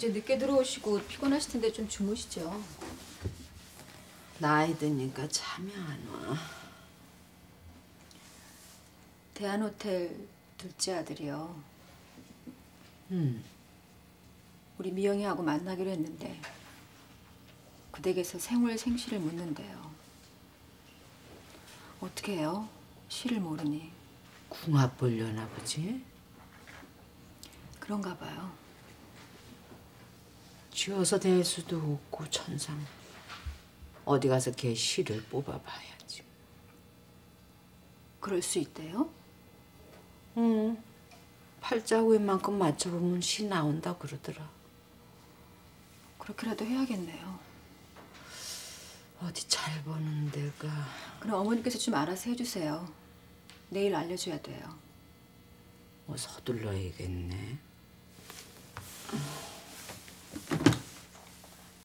어제 늦게 들어오시고 피곤하실 텐데 좀 주무시죠. 나이 드니까 잠이 안 와. 대한호텔 둘째 아들이요. 음. 우리 미영이하고 만나기로 했는데 그 댁에서 생월 생시를 묻는데요. 어떻게 해요? 시를 모르니 궁합 보려나 보지? 그런가 봐요. 쥐어서 댈 수도 없고 천상. 어디 가서 걔 시를 뽑아봐야지. 그럴 수 있대요? 응. 팔자고 웬만큼 맞춰보면 시 나온다 그러더라. 그렇게라도 해야겠네요. 어디 잘 보는 데가 그럼 어머니께서 좀 알아서 해주세요. 내일 알려줘야 돼요. 뭐 서둘러야겠네. 음.